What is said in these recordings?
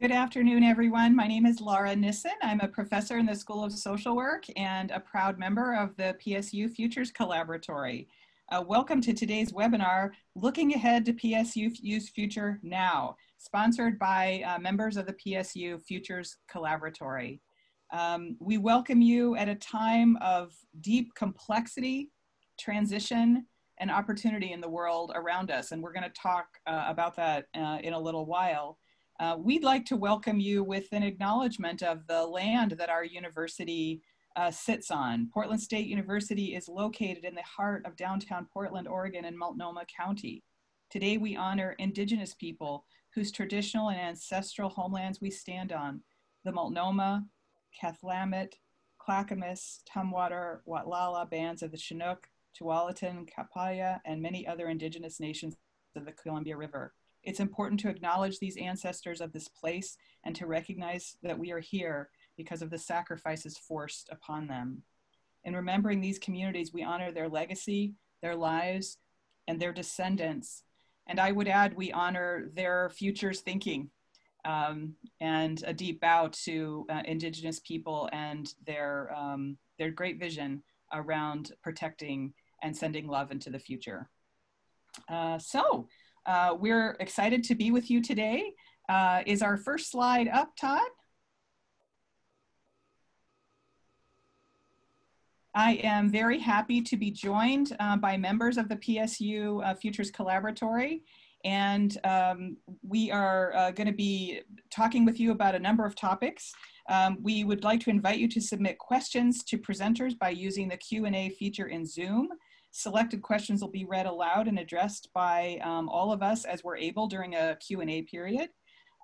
Good afternoon, everyone. My name is Laura Nissen. I'm a professor in the School of Social Work and a proud member of the PSU Futures Collaboratory. Uh, welcome to today's webinar, Looking Ahead to PSU's Future Now, sponsored by uh, members of the PSU Futures Collaboratory. Um, we welcome you at a time of deep complexity, transition, and opportunity in the world around us. And we're going to talk uh, about that uh, in a little while. Uh, we'd like to welcome you with an acknowledgement of the land that our university uh, sits on. Portland State University is located in the heart of downtown Portland, Oregon in Multnomah County. Today we honor indigenous people whose traditional and ancestral homelands we stand on, the Multnomah, Cathlamet, Clackamas, Tumwater, Watlala bands of the Chinook, Tualatin, Kalapuya, and many other indigenous nations of the Columbia River. It's important to acknowledge these ancestors of this place and to recognize that we are here because of the sacrifices forced upon them. In remembering these communities, we honor their legacy, their lives, and their descendants. And I would add, we honor their futures thinking um, and a deep bow to uh, Indigenous people and their, um, their great vision around protecting and sending love into the future. Uh, so, uh, we're excited to be with you today. Uh, is our first slide up, Todd? I am very happy to be joined uh, by members of the PSU uh, Futures Collaboratory. And um, we are uh, going to be talking with you about a number of topics. Um, we would like to invite you to submit questions to presenters by using the Q&A feature in Zoom. Selected questions will be read aloud and addressed by um, all of us as we're able during a Q&A period.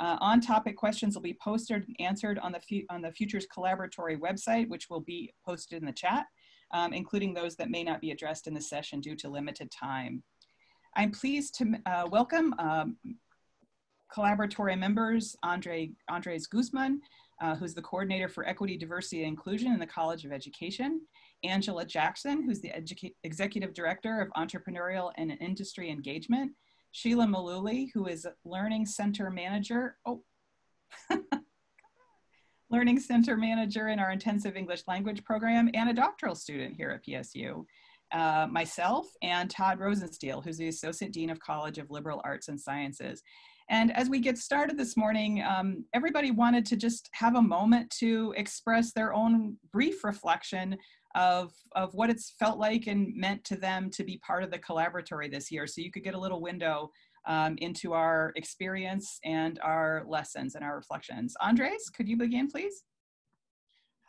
Uh, on-topic questions will be posted and answered on the, on the Futures Collaboratory website, which will be posted in the chat, um, including those that may not be addressed in the session due to limited time. I'm pleased to uh, welcome um, collaboratory members Andre, Andres Guzman, uh, who's the coordinator for equity, diversity, and inclusion in the College of Education, Angela Jackson, who's the executive director of entrepreneurial and industry engagement, Sheila Mullooly, who is learning center manager. Oh, learning center manager in our intensive English language program and a doctoral student here at PSU. Uh, myself and Todd Rosenstiel, who's the Associate Dean of College of Liberal Arts and Sciences. And as we get started this morning, um, everybody wanted to just have a moment to express their own brief reflection of, of what it's felt like and meant to them to be part of the collaboratory this year. So you could get a little window um, into our experience and our lessons and our reflections. Andres, could you begin, please?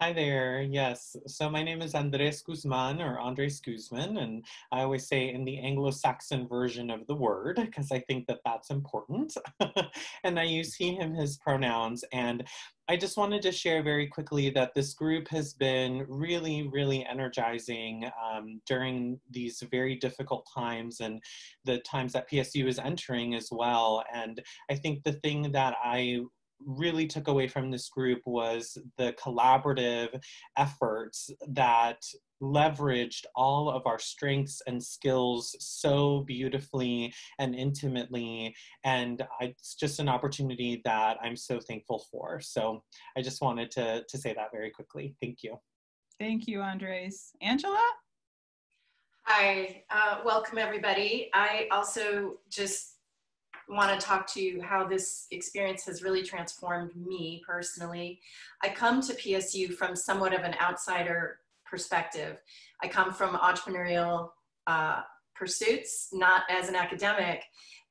Hi there. Yes. So my name is Andres Guzman or Andres Guzman, and I always say in the Anglo Saxon version of the word because I think that that's important. and I use he, him, his pronouns. And I just wanted to share very quickly that this group has been really, really energizing um, during these very difficult times and the times that PSU is entering as well. And I think the thing that I really took away from this group was the collaborative efforts that leveraged all of our strengths and skills so beautifully and intimately. And I, it's just an opportunity that i'm so thankful for. So i just wanted to to say that very quickly. Thank you. Thank you andres. Angela? Hi. Uh, welcome everybody. I also just want to talk to you how this experience has really transformed me personally. I come to PSU from somewhat of an outsider perspective. I come from entrepreneurial uh, pursuits, not as an academic.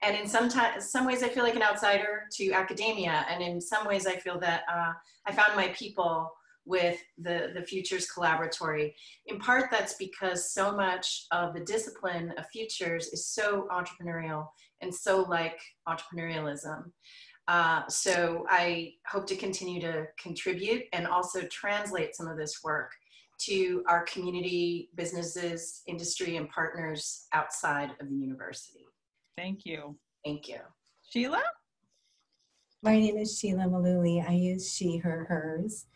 And in some, some ways, I feel like an outsider to academia. And in some ways, I feel that uh, I found my people with the, the Futures Collaboratory. In part, that's because so much of the discipline of Futures is so entrepreneurial and so like entrepreneurialism. Uh, so I hope to continue to contribute and also translate some of this work to our community, businesses, industry, and partners outside of the university. Thank you. Thank you. Sheila? My name is Sheila Mullooly. I use she, her, hers.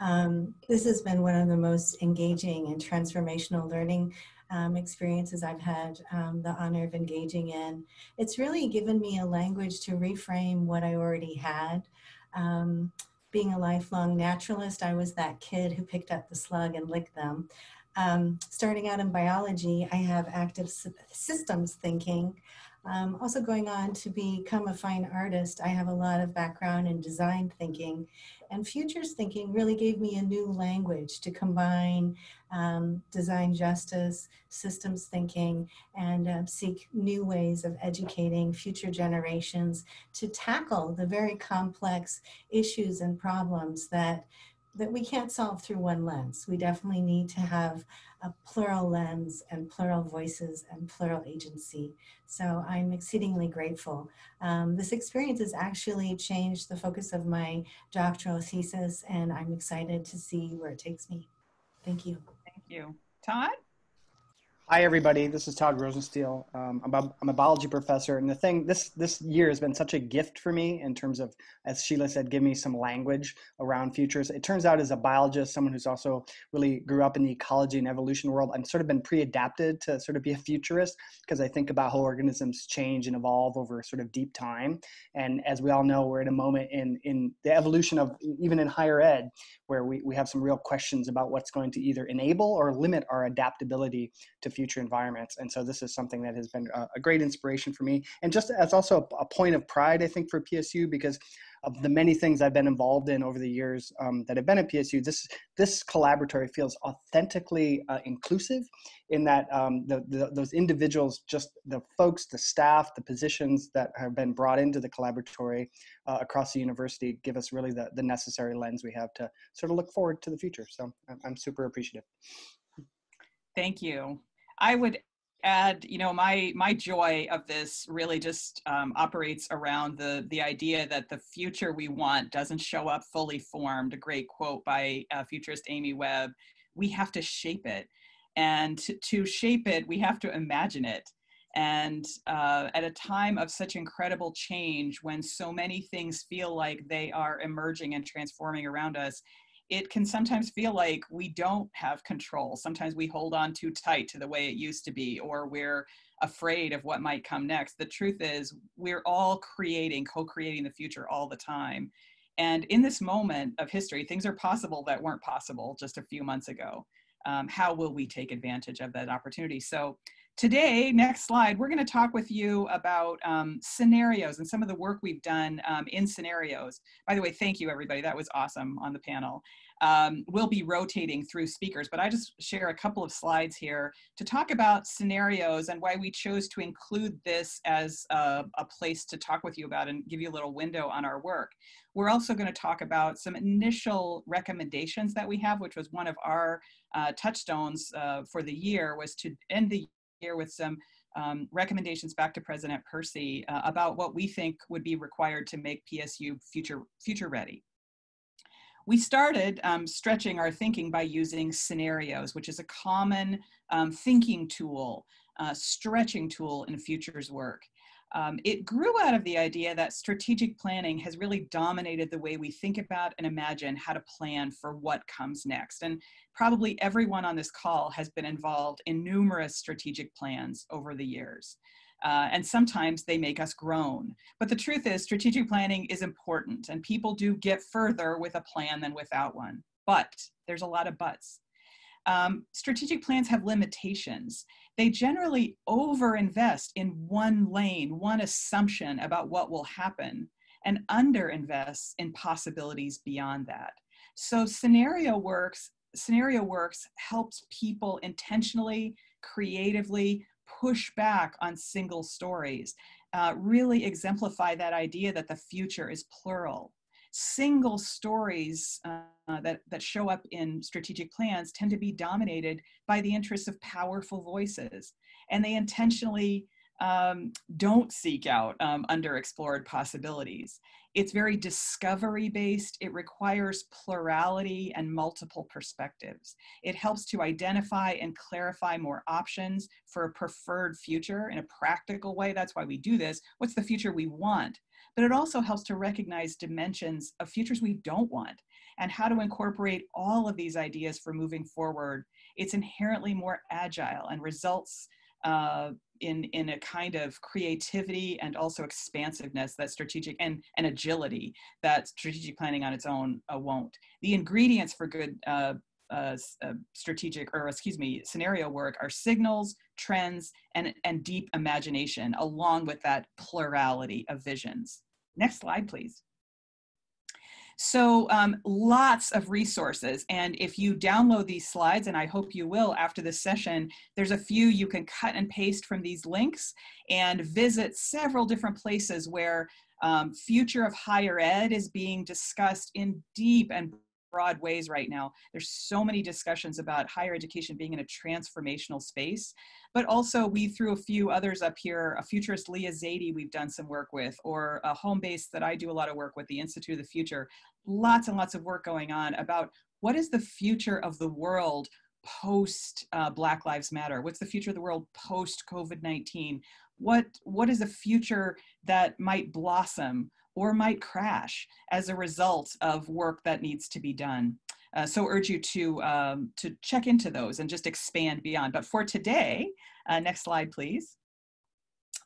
Um, this has been one of the most engaging and transformational learning um, experiences I've had um, the honor of engaging in. It's really given me a language to reframe what I already had. Um, being a lifelong naturalist, I was that kid who picked up the slug and licked them. Um, starting out in biology, I have active systems thinking. Um, also going on to become a fine artist, I have a lot of background in design thinking. And futures thinking really gave me a new language to combine um, design justice, systems thinking, and uh, seek new ways of educating future generations to tackle the very complex issues and problems that that we can't solve through one lens. We definitely need to have a plural lens and plural voices and plural agency. So I'm exceedingly grateful. Um, this experience has actually changed the focus of my doctoral thesis, and I'm excited to see where it takes me. Thank you. Thank you. Todd? Hi, everybody. This is Todd Rosenstiel. Um, I'm, a, I'm a biology professor, and the thing this this year has been such a gift for me in terms of, as Sheila said, give me some language around futures. It turns out, as a biologist, someone who's also really grew up in the ecology and evolution world, I've sort of been pre-adapted to sort of be a futurist because I think about how organisms change and evolve over sort of deep time. And as we all know, we're in a moment in in the evolution of even in higher ed where we, we have some real questions about what's going to either enable or limit our adaptability to future environments. And so this is something that has been a, a great inspiration for me. And just as also a, a, point of pride, I think, for PSU, because of the many things I've been involved in over the years um, that have been at PSU, this this collaboratory feels authentically uh, inclusive in that um, the, the, those individuals, just the folks, the staff, the positions that have been brought into the collaboratory uh, across the university give us really the, the necessary lens we have to sort of look forward to the future. So I'm, I'm super appreciative. Thank you. I would add, you know, my my joy of this really just um, operates around the the idea that the future we want doesn't show up fully formed. A great quote by uh, futurist Amy Webb. We have to shape it, and to, shape it, we have to imagine it. And uh, at a time of such incredible change, when so many things feel like they are emerging and transforming around us, it can sometimes feel like we don't have control. Sometimes we hold on too tight to the way it used to be, or we're afraid of what might come next. The truth is, we're all creating, co creating the future all the time. And in this moment of history, things are possible that weren't possible just a few months ago. Um, how will we take advantage of that opportunity? So, Today, next slide, we're going to talk with you about um, scenarios and some of the work we've done um, in scenarios. By the way, thank you everybody. That was awesome on the panel. Um, we'll be rotating through speakers, but I just share a couple of slides here to talk about scenarios and why we chose to include this as a, a place to talk with you about and give you a little window on our work. We're also going to talk about some initial recommendations that we have, which was one of our uh, touchstones uh, for the year was to end the here with some um, recommendations back to President Percy uh, about what we think would be required to make PSU future, future ready. We started um, stretching our thinking by using scenarios, which is a common um, thinking tool, uh, stretching tool in futures work. Um, it grew out of the idea that strategic planning has really dominated the way we think about and imagine how to plan for what comes next. And probably everyone on this call has been involved in numerous strategic plans over the years. Uh, and sometimes they make us groan. But the truth is, strategic planning is important, and people do get further with a plan than without one. But there's a lot of buts. Um, strategic plans have limitations. They generally overinvest in one lane, one assumption about what will happen, and underinvest in possibilities beyond that. So scenario works, scenario works helps people intentionally, creatively push back on single stories, uh, really exemplify that idea that the future is plural single stories uh, that, that show up in strategic plans tend to be dominated by the interests of powerful voices. And they intentionally um, don't seek out um, underexplored possibilities. It's very discovery based. It requires plurality and multiple perspectives. It helps to identify and clarify more options for a preferred future in a practical way. That's why we do this. What's the future we want? but it also helps to recognize dimensions of futures we don't want and how to incorporate all of these ideas for moving forward. It's inherently more agile and results uh, in in a kind of creativity and also expansiveness that strategic and and agility that strategic planning on its own uh, won't. The ingredients for good uh, uh, uh, strategic or excuse me scenario work are signals trends and and deep imagination along with that plurality of visions next slide please so um, lots of resources. And if you download these slides, and I hope you will after this session, there's a few you can cut and paste from these links and visit several different places where um, future of higher ed is being discussed in deep and broad ways right now. There's so many discussions about higher education being in a transformational space, but also we threw a few others up here. A futurist Leah Zaidi we've done some work with, or a home base that I do a lot of work with, the Institute of the Future. Lots and lots of work going on about what is the future of the world post uh, Black Lives Matter? What's the future of the world post COVID 19? What, what is a future that might blossom or might crash as a result of work that needs to be done. Uh, so urge you to, um, to check into those and just expand beyond. But for today, uh, next slide, please.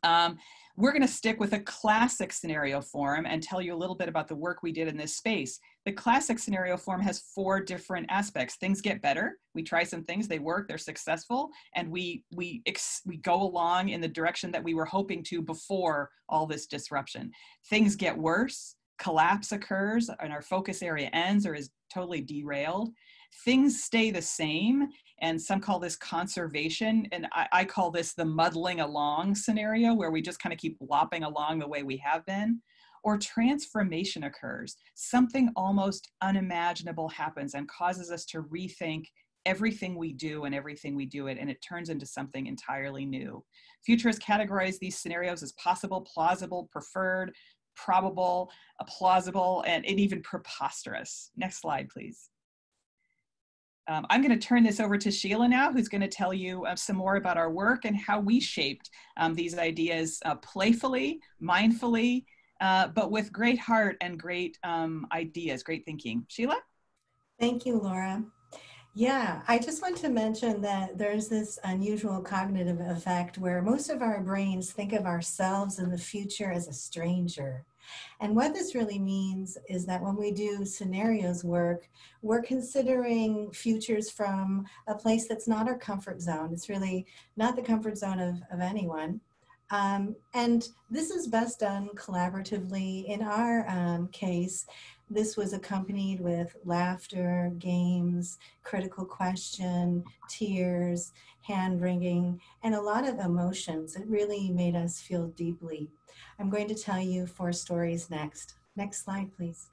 Um, we're going to stick with a classic scenario form and tell you a little bit about the work we did in this space. The classic scenario form has four different aspects. Things get better. We try some things, they work, they're successful, and we we we go along in the direction that we were hoping to before all this disruption. Things get worse, collapse occurs, and our focus area ends or is totally derailed. Things stay the same, and some call this conservation and I, I, call this the muddling along scenario where we just kind of keep lopping along the way we have been or transformation occurs. Something almost unimaginable happens and causes us to rethink everything we do and everything we do it and it turns into something entirely new. Futurists categorize these scenarios as possible plausible preferred probable plausible and, and even preposterous. Next slide please um, I'm going to turn this over to Sheila now, who's going to tell you uh, some more about our work and how we shaped um, these ideas uh, playfully, mindfully, uh, but with great heart and great um, ideas, great thinking. Sheila? Thank you, Laura. Yeah, I just want to mention that there's this unusual cognitive effect where most of our brains think of ourselves in the future as a stranger. And what this really means is that when we do scenarios work, we're considering futures from a place that's not our comfort zone. It's really not the comfort zone of, of anyone. Um, and this is best done collaboratively. In our um, case, this was accompanied with laughter, games, critical question, tears, hand wringing, and a lot of emotions. It really made us feel deeply. I'm going to tell you four stories next. Next slide, please.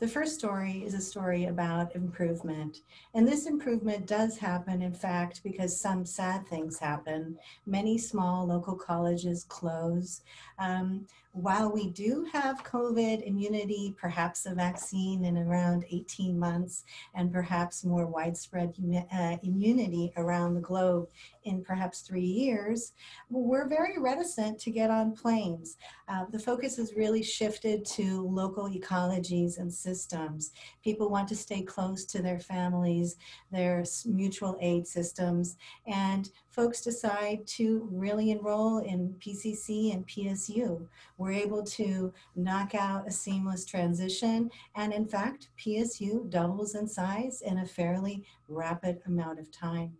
The first story is a story about improvement. And this improvement does happen, in fact, because some sad things happen. Many small local colleges close. Um, while we do have COVID immunity, perhaps a vaccine in around 18 months, and perhaps more widespread uh, immunity around the globe in perhaps three years, we're very reticent to get on planes. Uh, the focus has really shifted to local ecologies and systems. People want to stay close to their families, their mutual aid systems, and folks decide to really enroll in PCC and PSU. We're able to knock out a seamless transition, and in fact, PSU doubles in size in a fairly rapid amount of time.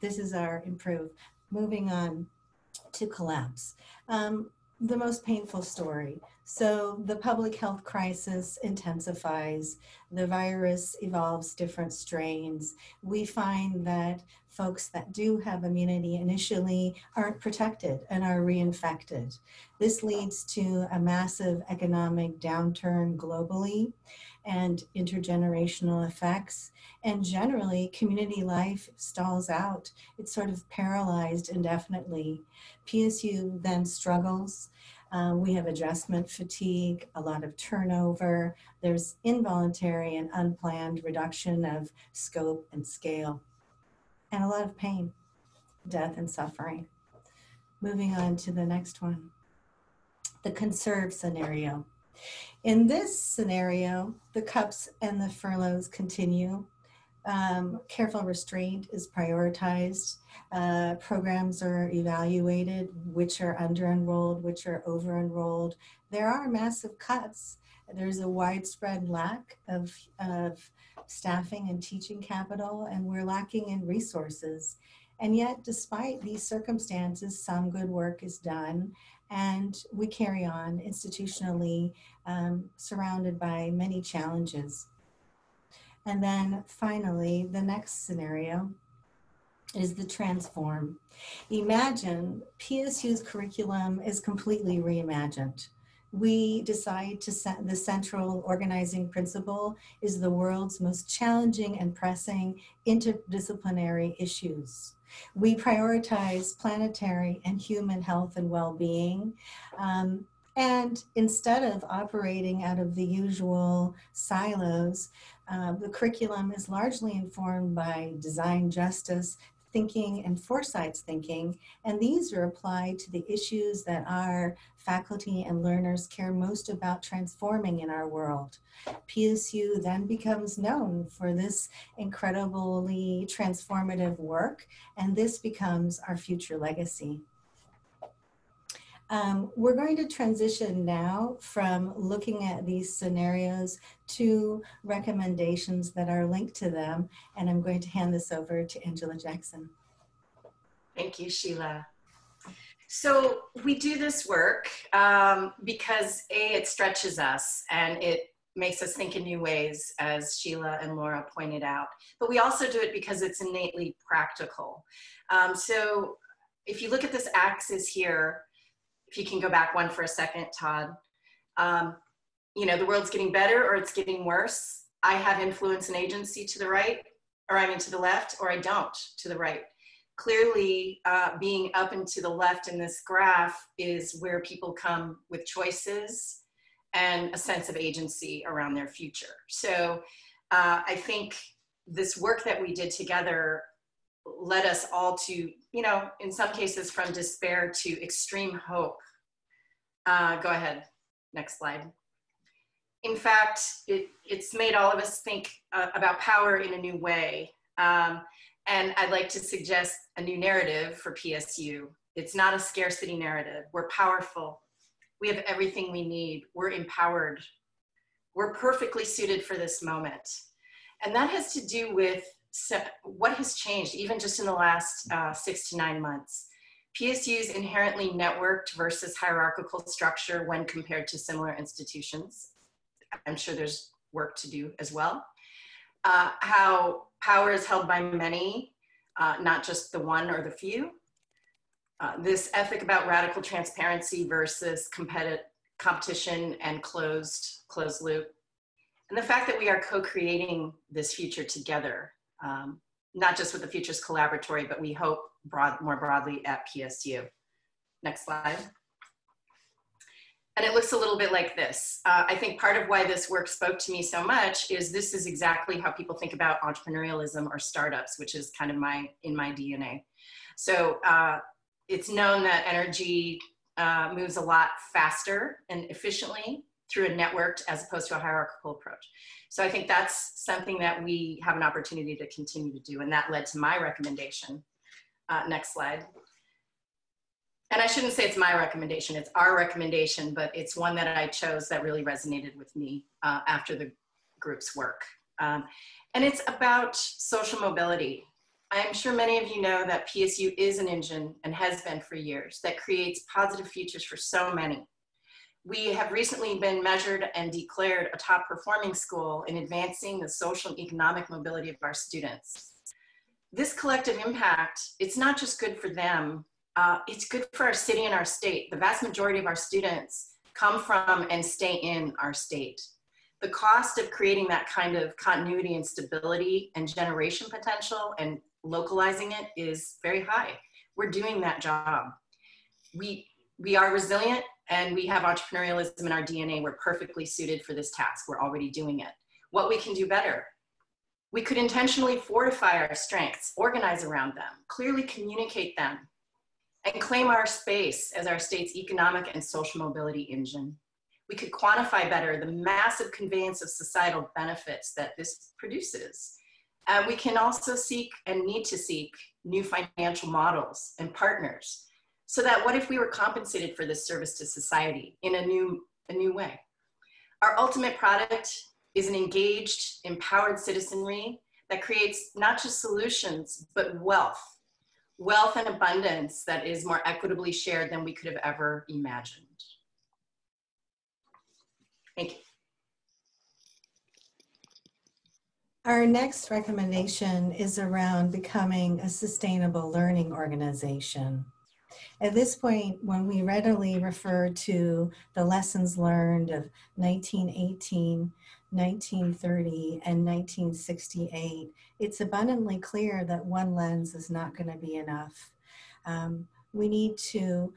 This is our improve. Moving on to collapse. Um, the most painful story. So the public health crisis intensifies, the virus evolves different strains. We find that folks that do have immunity initially aren't protected and are reinfected. This leads to a massive economic downturn globally and intergenerational effects. And generally, community life stalls out. It's sort of paralyzed indefinitely. PSU then struggles um, we have adjustment fatigue, a lot of turnover. There's involuntary and unplanned reduction of scope and scale, and a lot of pain, death, and suffering. Moving on to the next one the conserve scenario. In this scenario, the cups and the furloughs continue. Um, careful restraint is prioritized. Uh, programs are evaluated, which are under enrolled, which are over enrolled. There are massive cuts. There's a widespread lack of, of staffing and teaching capital, and we're lacking in resources. And yet, despite these circumstances, some good work is done, and we carry on institutionally um, surrounded by many challenges. And then finally, the next scenario is the transform. Imagine PSU's curriculum is completely reimagined. We decide to set the central organizing principle is the world's most challenging and pressing interdisciplinary issues. We prioritize planetary and human health and well-being. Um, and instead of operating out of the usual silos, uh, the curriculum is largely informed by design justice thinking and foresight thinking, and these are applied to the issues that our faculty and learners care most about transforming in our world. PSU then becomes known for this incredibly transformative work, and this becomes our future legacy. Um, we're going to transition now from looking at these scenarios to recommendations that are linked to them. And I'm going to hand this over to Angela Jackson. Thank you, Sheila. So we do this work um, because A, it stretches us and it makes us think in new ways, as Sheila and Laura pointed out. But we also do it because it's innately practical. Um, so if you look at this axis here, if you can go back one for a second, Todd. Um, you know, the world's getting better or it's getting worse. I have influence and agency to the right, or I mean to the left, or I don't to the right. Clearly, uh, being up and to the left in this graph is where people come with choices and a sense of agency around their future. So uh, I think this work that we did together led us all to, you know, in some cases from despair to extreme hope. Uh, go ahead, next slide. In fact, it, it's made all of us think uh, about power in a new way. Um, and I'd like to suggest a new narrative for PSU. It's not a scarcity narrative. We're powerful. We have everything we need. We're empowered. We're perfectly suited for this moment. And that has to do with what has changed even just in the last uh, six to nine months? PSU's inherently networked versus hierarchical structure when compared to similar institutions. I'm sure there's work to do as well. Uh, how power is held by many, uh, not just the one or the few. Uh, this ethic about radical transparency versus competition and closed, closed loop. And the fact that we are co-creating this future together um, not just with the Futures Collaboratory, but we hope broad, more broadly at PSU. Next slide. And it looks a little bit like this. Uh, I think part of why this work spoke to me so much is this is exactly how people think about entrepreneurialism or startups, which is kind of my in my DNA. So uh, it's known that energy uh, moves a lot faster and efficiently through a networked as opposed to a hierarchical approach. So I think that's something that we have an opportunity to continue to do. And that led to my recommendation. Uh, next slide. And I shouldn't say it's my recommendation, it's our recommendation, but it's one that I chose that really resonated with me uh, after the group's work. Um, and it's about social mobility. I'm sure many of you know that PSU is an engine and has been for years that creates positive futures for so many we have recently been measured and declared a top performing school in advancing the social and economic mobility of our students. This collective impact, it's not just good for them, uh, it's good for our city and our state. The vast majority of our students come from and stay in our state. The cost of creating that kind of continuity and stability and generation potential and localizing it is very high. We're doing that job. We, we are resilient and we have entrepreneurialism in our DNA. We're perfectly suited for this task. We're already doing it. What we can do better. We could intentionally fortify our strengths, organize around them, clearly communicate them, and claim our space as our state's economic and social mobility engine. We could quantify better the massive conveyance of societal benefits that this produces. Uh, we can also seek and need to seek new financial models and partners so that what if we were compensated for this service to society in a new, a new way? Our ultimate product is an engaged, empowered citizenry that creates not just solutions, but wealth. Wealth and abundance that is more equitably shared than we could have ever imagined. Thank you. Our next recommendation is around becoming a sustainable learning organization. At this point, when we readily refer to the lessons learned of 1918, 1930, and 1968, it's abundantly clear that one lens is not going to be enough. Um, we need to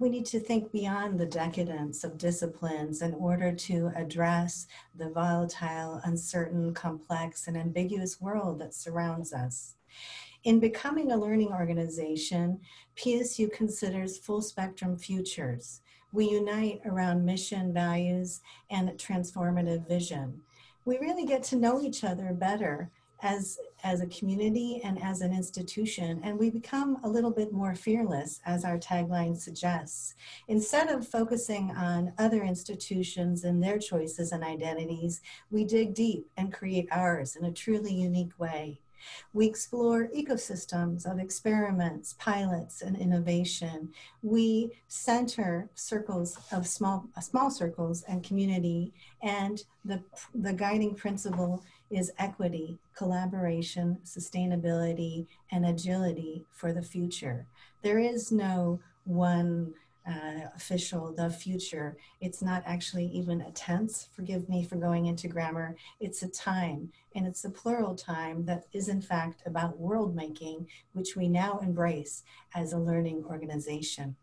we need to think beyond the decadence of disciplines in order to address the volatile, uncertain, complex, and ambiguous world that surrounds us. In becoming a learning organization, PSU considers full spectrum futures. We unite around mission, values, and transformative vision. We really get to know each other better as, as a community and as an institution, and we become a little bit more fearless, as our tagline suggests. Instead of focusing on other institutions and their choices and identities, we dig deep and create ours in a truly unique way. We explore ecosystems of experiments, pilots, and innovation. We center circles of small, small circles and community, and the, the guiding principle is equity, collaboration, sustainability, and agility for the future. There is no one uh, official, the future. It's not actually even a tense, forgive me for going into grammar. It's a time, and it's a plural time that is in fact about world making, which we now embrace as a learning organization.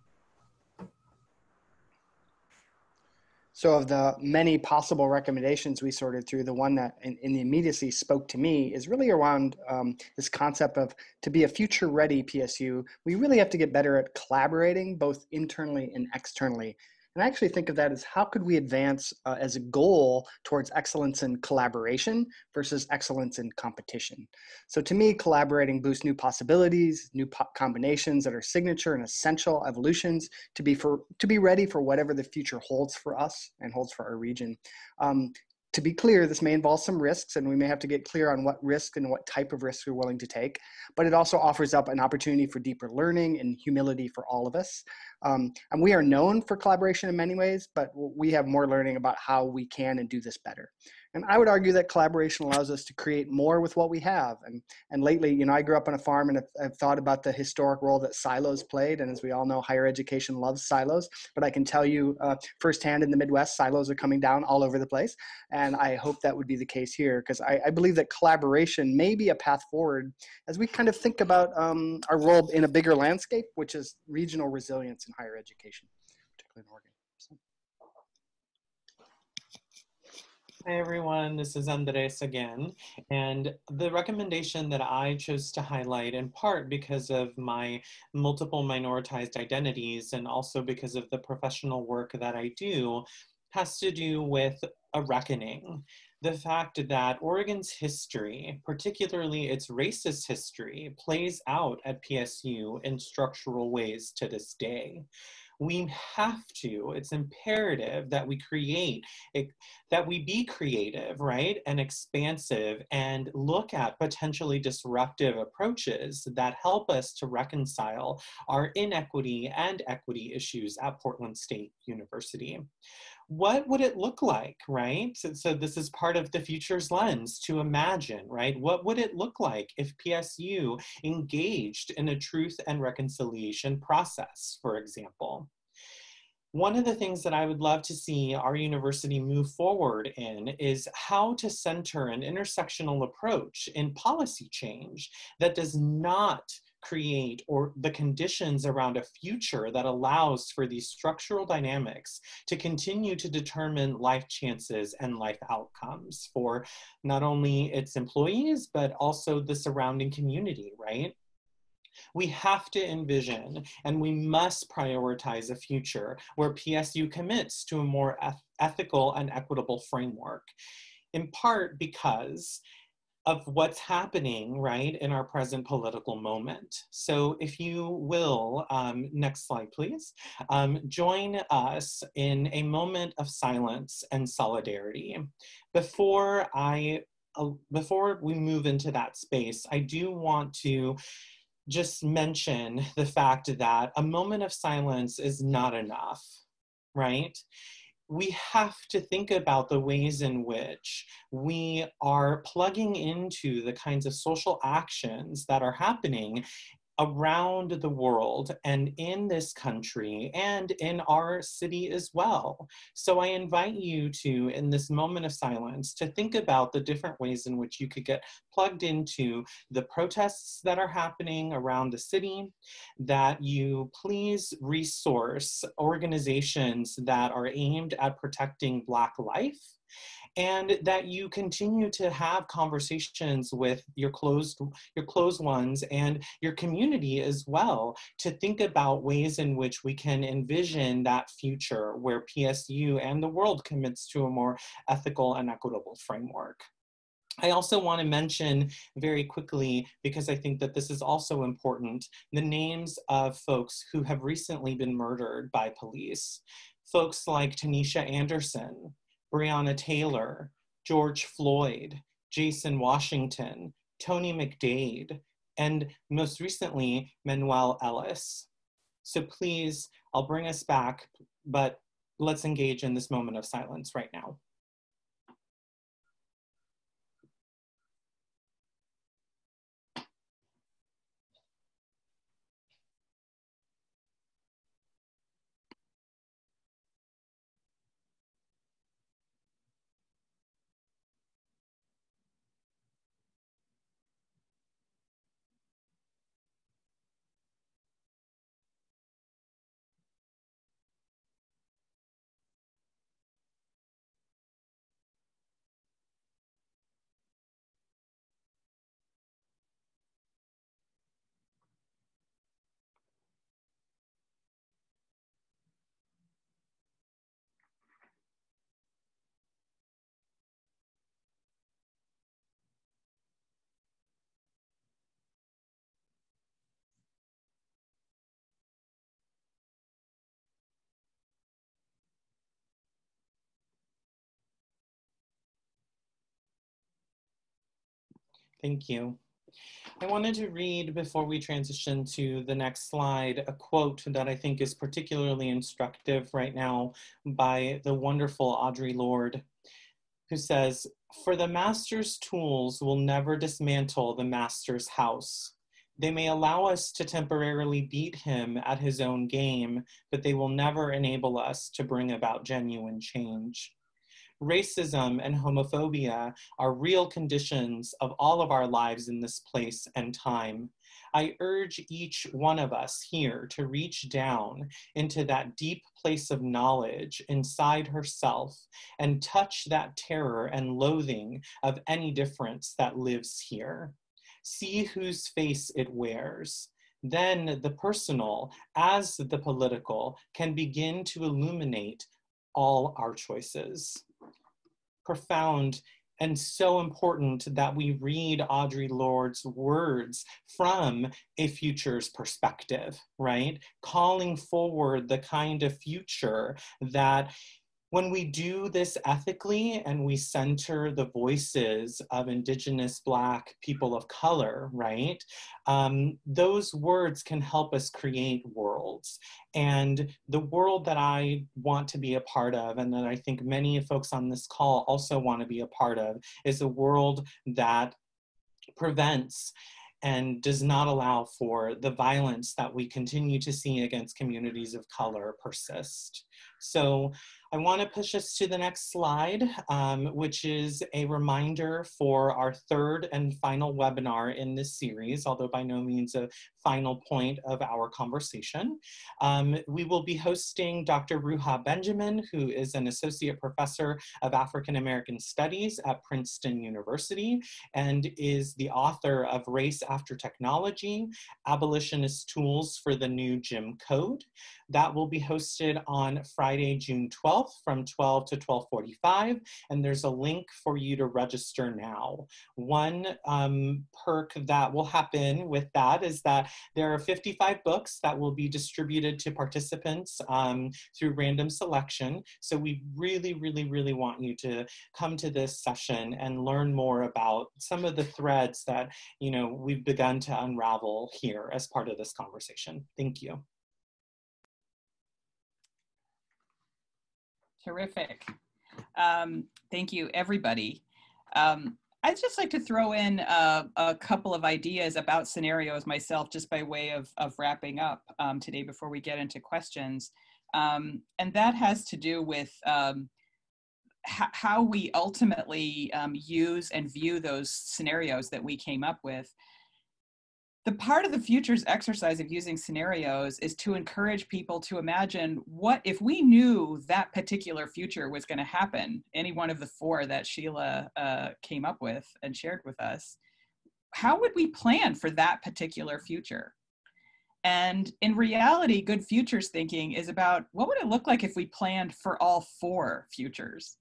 So, of the many possible recommendations we sorted through, the one that in, in the immediacy spoke to me is really around um, this concept of to be a future ready PSU, we really have to get better at collaborating both internally and externally and I actually think of that as how could we advance uh, as a goal towards excellence in collaboration versus excellence in competition. So to me, collaborating boosts new possibilities, new po combinations that are signature and essential evolutions to be for to be ready for whatever the future holds for us and holds for our region. Um, to be clear, this may involve some risks, and we may have to get clear on what risk and what type of risk we're willing to take. But it also offers up an opportunity for deeper learning and humility for all of us. Um, and we are known for collaboration in many ways, but we have more learning about how we can and do this better. And I would argue that collaboration allows us to create more with what we have. And, and lately, you know, I grew up on a farm and I've, I've, thought about the historic role that silos played. And as we all know, higher education loves silos. But I can tell you uh, firsthand in the Midwest, silos are coming down all over the place. And I hope that would be the case here because I, I, believe that collaboration may be a path forward as we kind of think about um, our role in a bigger landscape, which is regional resilience in higher education, particularly in Oregon. Hi everyone, this is Andres again. And the recommendation that I chose to highlight in part because of my multiple minoritized identities and also because of the professional work that I do has to do with a reckoning. The fact that Oregon's history, particularly its racist history, plays out at PSU in structural ways to this day. We have to it's imperative that we create that we be creative right and expansive and look at potentially disruptive approaches that help us to reconcile our inequity and equity issues at portland state university what would it look like, right? So, so, this is part of the futures lens to imagine, right? What would it look like if PSU engaged in a truth and reconciliation process, for example? One of the things that I would love to see our university move forward in is how to center an intersectional approach in policy change that does not create or the conditions around a future that allows for these structural dynamics to continue to determine life chances and life outcomes for not only its employees, but also the surrounding community, right? We have to envision and we must prioritize a future where PSU commits to a more eth ethical and equitable framework, in part because of what's happening, right, in our present political moment. So if you will, um, next slide, please, um, join us in a moment of silence and solidarity. Before I, uh, before we move into that space, I do want to just mention the fact that a moment of silence is not enough, right? We have to think about the ways in which we are plugging into the kinds of social actions that are happening around the world and in this country and in our city as well. So I invite you to, in this moment of silence, to think about the different ways in which you could get plugged into the protests that are happening around the city, that you please resource organizations that are aimed at protecting Black life and that you continue to have conversations with your closed your closed ones and your community as well to think about ways in which we can envision that future where PSU and the world commits to a more ethical and equitable framework. I also want to mention very quickly, because I think that this is also important, the names of folks who have recently been murdered by police. Folks like Tanisha Anderson, Breonna Taylor, George Floyd, Jason Washington, Tony McDade, and most recently, Manuel Ellis. So please, I'll bring us back, but let's engage in this moment of silence right now. Thank you. I wanted to read before we transition to the next slide a quote that I think is particularly instructive right now by the wonderful Audre Lorde, who says, For the master's tools will never dismantle the master's house. They may allow us to temporarily beat him at his own game, but they will never enable us to bring about genuine change racism and homophobia are real conditions of all of our lives in this place and time. I urge each one of us here to reach down into that deep place of knowledge inside herself and touch that terror and loathing of any difference that lives here. See whose face it wears. Then the personal, as the political, can begin to illuminate all our choices profound and so important that we read Audre Lorde's words from a future's perspective, right? Calling forward the kind of future that when we do this ethically and we center the voices of Indigenous Black people of color, right, um, those words can help us create worlds. And the world that I want to be a part of, and that I think many folks on this call also want to be a part of, is a world that prevents and does not allow for the violence that we continue to see against communities of color persist. So I want to push us to the next slide, um, which is a reminder for our third and final webinar in this series, although by no means a final point of our conversation. Um, we will be hosting Dr. Ruha Benjamin, who is an associate professor of African American Studies at Princeton University and is the author of Race After Technology, Abolitionist Tools for the New Jim Code. That will be hosted on Friday, June 12th from 12 to 1245, and there's a link for you to register now. One um, perk that will happen with that is that there are 55 books that will be distributed to participants um, through random selection. So we really, really, really want you to come to this session and learn more about some of the threads that, you know, we've begun to unravel here as part of this conversation. Thank you. Terrific. Um, thank you, everybody. Um, I'd just like to throw in uh, a couple of ideas about scenarios myself, just by way of, of wrapping up um, today before we get into questions. Um, and that has to do with um, how we ultimately um, use and view those scenarios that we came up with the part of the futures exercise of using scenarios is to encourage people to imagine what if we knew that particular future was going to happen any one of the four that sheila uh, came up with and shared with us how would we plan for that particular future? And in reality good futures thinking is about what would it look like if we planned for all four futures?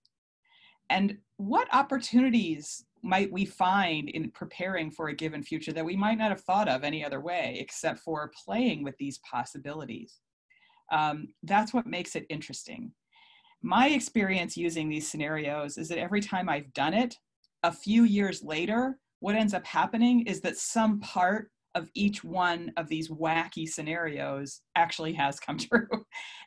And what opportunities might we find in preparing for a given future that we might not have thought of any other way except for playing with these possibilities? Um, that's what makes it interesting. My experience using these scenarios is that every time I've done it, a few years later, what ends up happening is that some part of each one of these wacky scenarios actually has come true.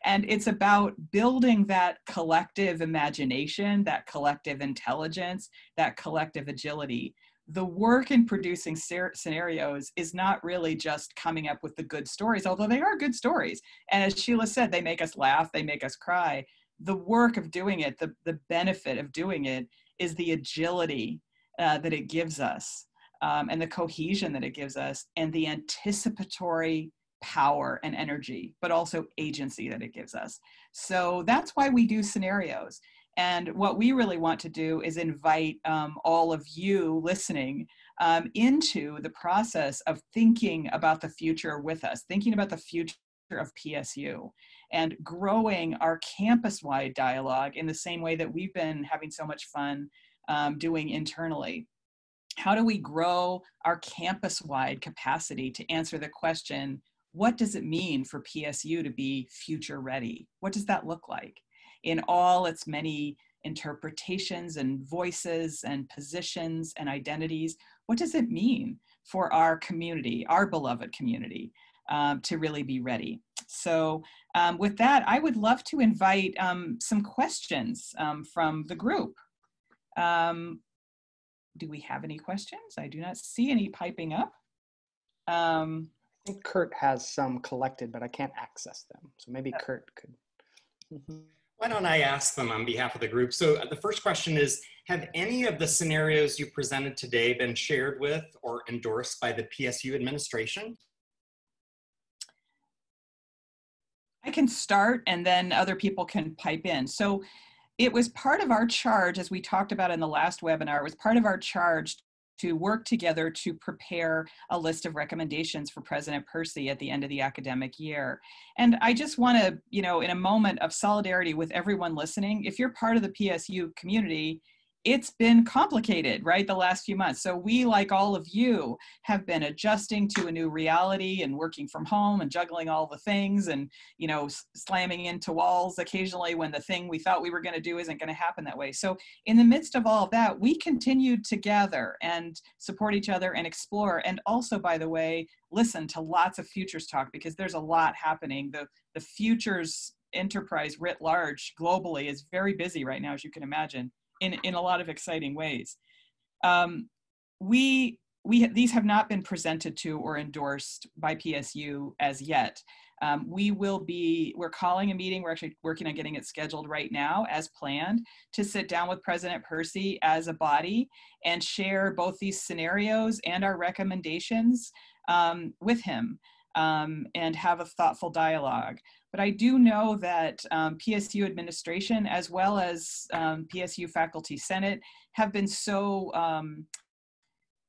and it's about building that collective imagination, that collective intelligence, that collective agility. The work in producing scenarios is not really just coming up with the good stories, although they are good stories. And as Sheila said, they make us laugh, they make us cry. The work of doing it, the, the benefit of doing it, is the agility uh, that it gives us um, and the cohesion that it gives us and the anticipatory power and energy, but also agency that it gives us. So that's why we do scenarios. And what we really want to do is invite um, all of you listening um, into the process of thinking about the future with us, thinking about the future of PSU and growing our campus wide dialogue in the same way that we've been having so much fun um, doing internally how do we grow our campus wide capacity to answer the question what does it mean for PSU to be future ready? What does that look like in all its many interpretations and voices and positions and identities? What does it mean for our community, our beloved community, um, to really be ready? So, um, with that, I would love to invite um, some questions um, from the group. Do we have any questions? I do not see any piping up. Um, I think Kurt has some collected, but I can't access them. So maybe uh, Kurt could. Mm-hmm. Why don't I ask them on behalf of the group? So uh, the first question is, have any of the scenarios you presented today been shared with or endorsed by the PSU administration? I can start and then other people can pipe in. So it was part of our charge, as we talked about in the last webinar, it was part of our charge to work together to prepare a list of recommendations for President Percy at the end of the academic year. And I just want to, you know, in a moment of solidarity with everyone listening, if you're part of the PSU community, it's been complicated, right, the last few months. So we, like all of you, have been adjusting to a new reality and working from home and juggling all the things and, you know, slamming into walls occasionally when the thing we thought we were going to do isn't going to happen that way. So in the midst of all of that, we continued to gather and support each other and explore. And also, by the way, listen to lots of futures talk because there's a lot happening. The, the futures enterprise writ large globally is very busy right now, as you can imagine in, in a lot of exciting ways. Um, we, we, these have not been presented to or endorsed by PSU as yet. Um, we will be, we're calling a meeting, we're actually working on getting it scheduled right now as planned to sit down with President Percy as a body and share both these scenarios and our recommendations um, with him um, and have a thoughtful dialogue. But I do know that um, PSU administration, as well as um, PSU Faculty Senate, have been so um,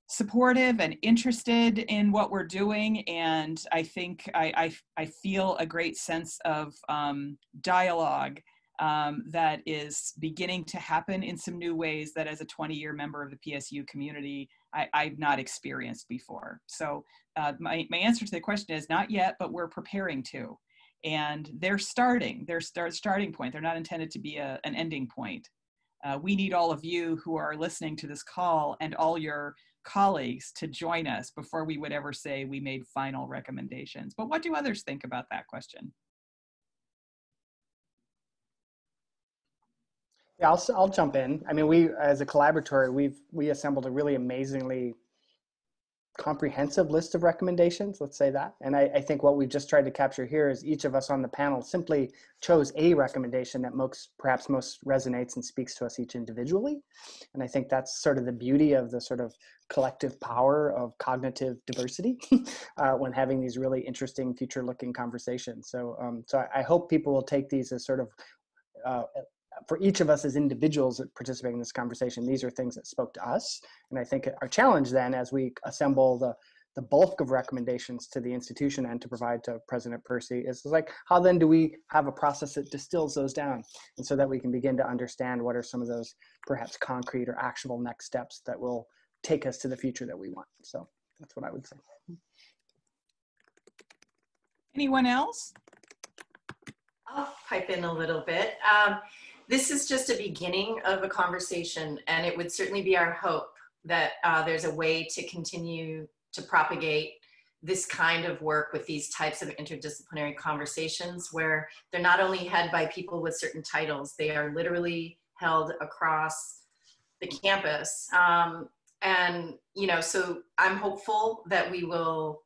supportive and interested in what we're doing. And I think I, I, I feel a great sense of um, dialogue um, that is beginning to happen in some new ways that as a 20 year member of the PSU community, I, have not experienced before. So uh, my, my answer to the question is not yet, but we're preparing to. And they're starting, they're start, starting point. They're not intended to be a, an ending point. Uh, we need all of you who are listening to this call and all your colleagues to join us before we would ever say we made final recommendations. But what do others think about that question? Yeah, I'll, I'll jump in. I mean, we, as a collaboratory, we've, we assembled a really amazingly comprehensive list of recommendations, let's say that. And I, I, think what we've just tried to capture here is each of us on the panel simply chose a recommendation that most, perhaps most resonates and speaks to us each individually. And I think that's sort of the beauty of the sort of collective power of cognitive diversity uh, when having these really interesting future looking conversations. So, um, so I, I hope people will take these as sort of uh, for each of us as individuals participating in this conversation, these are things that spoke to us. And I think our challenge then, as we assemble the the bulk of recommendations to the institution and to provide to President Percy is like, how then do we have a process that distills those down? And so that we can begin to understand what are some of those perhaps concrete or actionable next steps that will take us to the future that we want. So that's what I would say. Anyone else? I'll pipe in a little bit. Um, this is just a beginning of a conversation, and it would certainly be our hope that uh, there's a way to continue to propagate this kind of work with these types of interdisciplinary conversations where they're not only had by people with certain titles, they are literally held across the campus. Um, and, you know, so I'm hopeful that we will,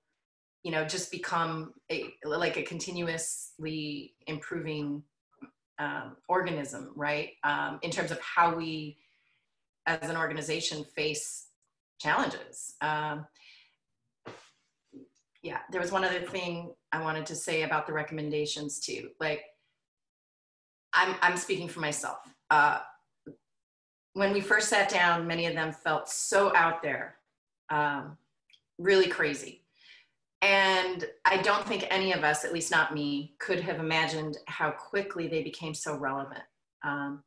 you know, just become a, like a continuously improving um, organism, right? Um, in terms of how we, as an organization, face challenges. Um, yeah, there was one other thing I wanted to say about the recommendations too. Like, I'm I'm speaking for myself. Uh, when we first sat down, many of them felt so out there, um, really crazy. And I don't think any of us, at least not me, could have imagined how quickly they became so relevant. Um,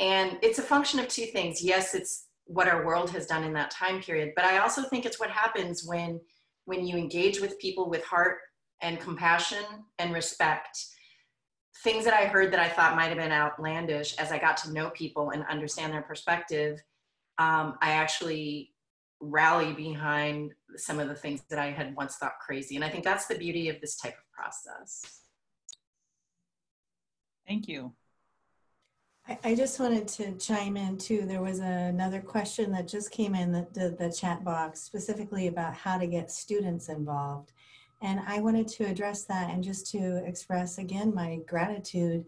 and it's a function of two things. Yes, it's what our world has done in that time period, but I also think it's what happens when when you engage with people with heart and compassion and respect. Things that I heard that I thought might have been outlandish as I got to know people and understand their perspective, um, I actually rally behind some of the things that I had once thought crazy. And I think that's the beauty of this type of process. Thank you. I, I just wanted to chime in too. There was a, another question that just came in the, the, the chat box specifically about how to get students involved. And I wanted to address that and just to express again my gratitude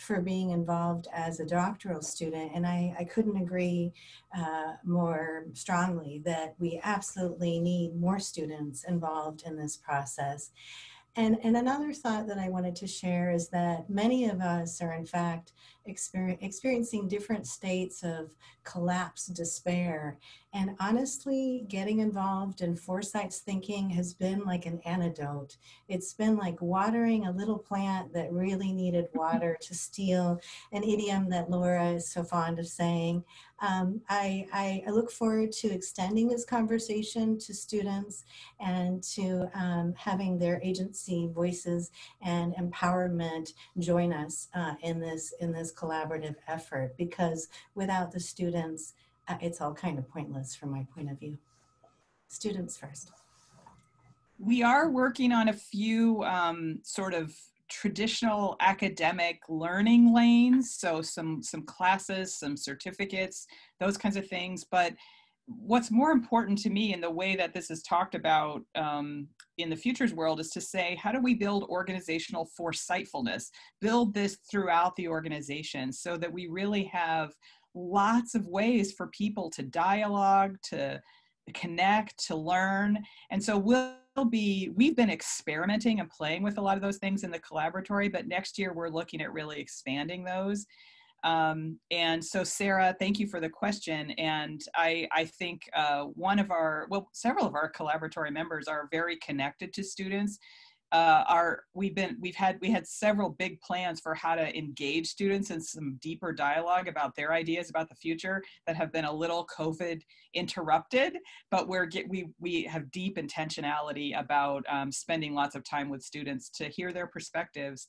for being involved as a doctoral student. And I, I couldn't agree uh, more strongly that we absolutely need more students involved in this process. And, and another thought that I wanted to share is that many of us are, in fact, experiencing different states of collapse, despair. And honestly, getting involved in Foresight's thinking has been like an antidote. It's been like watering a little plant that really needed water to steal, an idiom that Laura is so fond of saying. Um, I, I, I, look forward to extending this conversation to students and to um, having their agency voices and empowerment join us uh, in this in this collaborative effort because without the students, uh, it's all kind of pointless from my point of view. Students first. We are working on a few um, sort of traditional academic learning lanes so some some classes some certificates those kinds of things but what's more important to me in the way that this is talked about um, in the futures world is to say how do we build organizational foresightfulness build this throughout the organization so that we really have lots of ways for people to dialogue to connect to learn and so we'll be we've been experimenting and playing with a lot of those things in the collaboratory but next year we're looking at really expanding those um, and so, Sarah, thank you for the question. And I, I think uh, one of our, well, several of our collaboratory members are very connected to students. Uh, our we've been we've had we had several big plans for how to engage students in some deeper dialogue about their ideas about the future that have been a little COVID interrupted. But we're get we we have deep intentionality about um, spending lots of time with students to hear their perspectives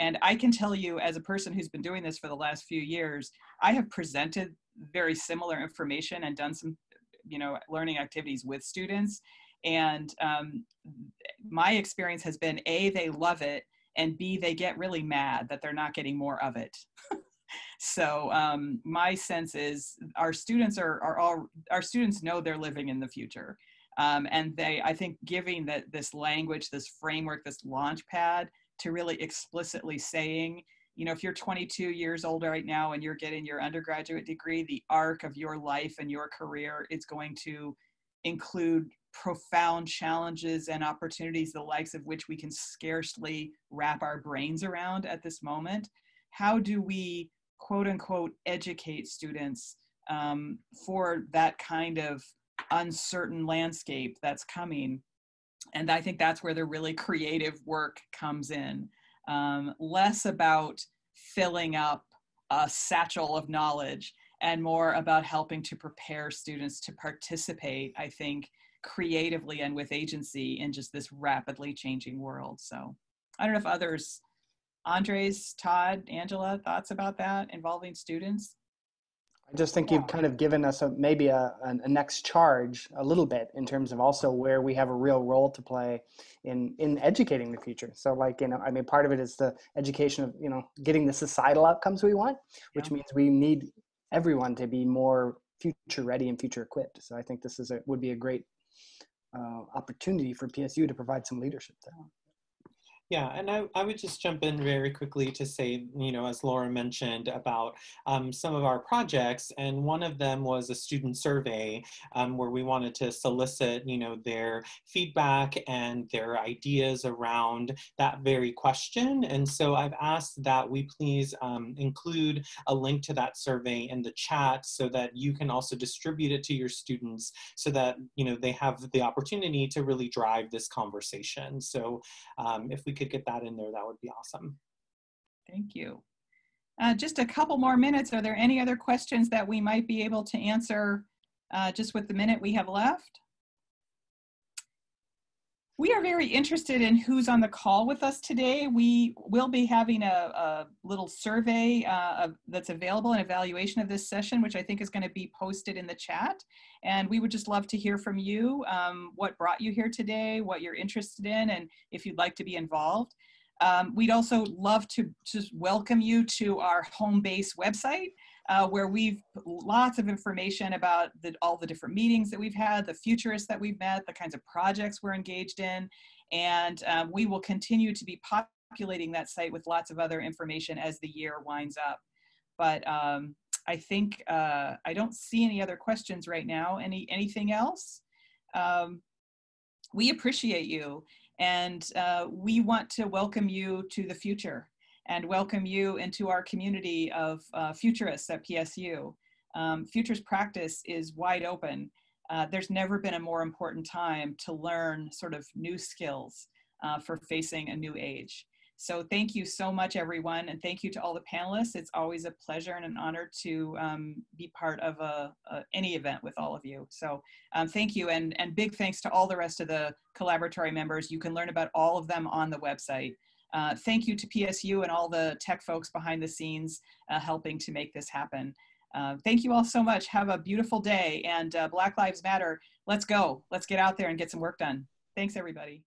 and I can tell you, as a person who's been doing this for the last few years, I have presented very similar information and done some, you know, learning activities with students. And um, my experience has been A, they love it, and B, they get really mad that they're not getting more of it. so um, my sense is our students are, are all, our students know they're living in the future. Um, and they, I think giving that this language, this framework, this launch pad to really explicitly saying, you know, if you're 22 years old right now and you're getting your undergraduate degree, the arc of your life and your career is going to include profound challenges and opportunities, the likes of which we can scarcely wrap our brains around at this moment. How do we, quote unquote, educate students um, for that kind of uncertain landscape that's coming? and I think that's where the really creative work comes in. Um, less about filling up a satchel of knowledge and more about helping to prepare students to participate, I think, creatively and with agency in just this rapidly changing world. So I don't know if others, Andres, Todd, Angela, thoughts about that involving students? I just think yeah. you've kind of given us a maybe a, a, next charge a little bit in terms of also where we have a real role to play in in educating the future. So like you know, I mean, part of it is the education of you know getting the societal outcomes we want, which yeah. means we need everyone to be more future ready and future equipped. So I think this is a would be a great uh, opportunity for PSU to provide some leadership there. Yeah, and I, I would just jump in very quickly to say, you know, as Laura mentioned about um, some of our projects, and one of them was a student survey um, where we wanted to solicit, you know, their feedback and their ideas around that very question. And so I've asked that we please um, include a link to that survey in the chat so that you can also distribute it to your students so that, you know, they have the opportunity to really drive this conversation. So um, if we could get that in there, that would be awesome. Thank you. Uh, just a couple more minutes. Are there any other questions that we might be able to answer uh, just with the minute we have left? We are very interested in who's on the call with us today. We will be having a, a little survey uh, of, that's available, an evaluation of this session, which I think is going to be posted in the chat. And we would just love to hear from you, um, what brought you here today, what you're interested in, and if you'd like to be involved. Um, we'd also love to just welcome you to our home base website uh, where we've lots of information about the, all the different meetings that we've had, the futurists that we've met, the kinds of projects we're engaged in. And um, we will continue to be populating that site with lots of other information as the year winds up. But um, I think uh, I don't see any other questions right now. Any anything else? Um, we appreciate you and uh, we want to welcome you to the future and welcome you into our community of uh, futurists at PSU. Um, futures practice is wide open. Uh, there's never been a more important time to learn sort of new skills uh, for facing a new age. So thank you so much, everyone, and thank you to all the panelists. It's always a pleasure and an honor to um, be part of a, a, any event with all of you. So um, thank you, and, and big thanks to all the rest of the collaboratory members. You can learn about all of them on the website. Uh, thank you to PSU and all the tech folks behind the scenes uh, helping to make this happen. Uh, thank you all so much. Have a beautiful day and uh, Black Lives Matter. Let's go. Let's get out there and get some work done. Thanks everybody.